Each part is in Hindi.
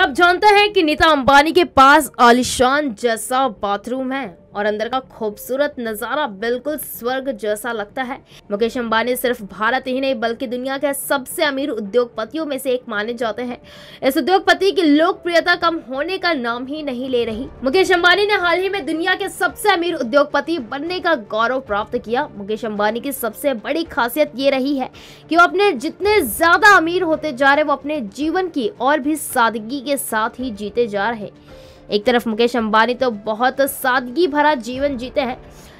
आप जानते हैं कि नीता अंबानी के पास आलिशान जैसा बाथरूम है। और अंदर का खूबसूरत नज़ारा बिल्कुल स्वर्ग जैसा लगता है। मुकेश अंबानी सिर्फ़ भारत ही नहीं, बल्कि दुनिया के सबसे अमीर उद्योगपतियों में से एक माने जाते हैं। इस उद्योगपति की लोकप्रियता कम होने का नाम ही नहीं ले रही। मुकेश अंबानी ने हाल ही में दुनिया के सबसे अमीर उद्योगपति बनने का गौरव प्राप्त किया। मुकेश अंबानी की सबसे बड़ी खासियत ये रही है कि वो अपने जितने ज़्यादा अमीर होते जा रहे, वो अपने जीवन की और भी सादगी के साथ ही जीते जा रहे। एक तरफ़ मुकेश अंबानी तो बहुत सादगी भरा जीवन जीते हैं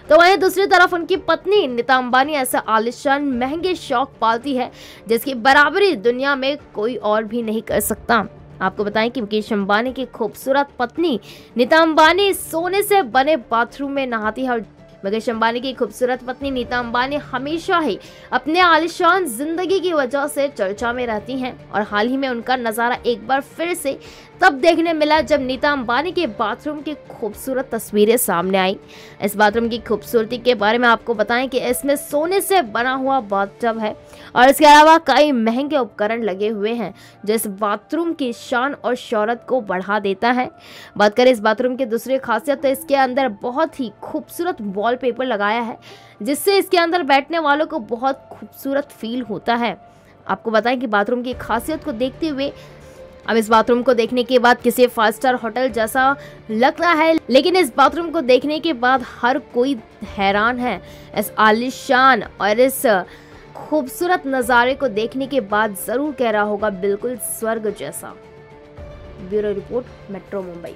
तो वहीं दूसरी तरफ़ उनकी पत्नी नीता अंबानी ऐसा आलिशान, महँगे शौक पालती है, जिसकी बराबरी दुनिया में कोई और भी नहीं कर सकता। आपको बताएँ कि मुकेश अंबानी की खूबसूरत पत्नी नीता अंबानी सोने से बने बाथरूम में नहाती है और मुकेश अंबानी की खूबसूरत पत्नी नीता अंबानी हमेशा ही अपने आलिशान ज़िंदगी की वजह से चर्चा में रहती हैं और हाल ही में उनका नज़ारा एक बार फिर से तब देखने मिला जब नीता अंबानी के बाथरूम की खूबसूरत तस्वीरें सामने आई। इस बाथरूम की खूबसूरती के बारे में आपको बताएँ कि इसमें सोने से बना हुआ बाथटब है और इसके अलावा कई महँगे उपकरण लगे हुए हैं जो इस बाथरूम की शान और शौरत को बढ़ा देता है। बात करें इस बाथरूम की दूसरी खासियत तो इसके अंदर बहुत ही खूबसूरत वॉलपेपर लगाया है, जिससे इसके अंदर बैठने वालों को बहुत खूबसूरत फील होता है। आपको बताएँ कि बाथरूम की खासियत को देखते हुए अब इस बाथरूम को देखने के बाद किसी फाइव स्टार होटल जैसा लग रहा है, लेकिन इस बाथरूम को देखने के बाद हर कोई हैरान है। इस आलिशान और इस खूबसूरत नज़ारे को देखने के बाद ज़रूर कह रहा होगा, बिल्कुल स्वर्ग जैसा। Bureau report, metro Mumbai.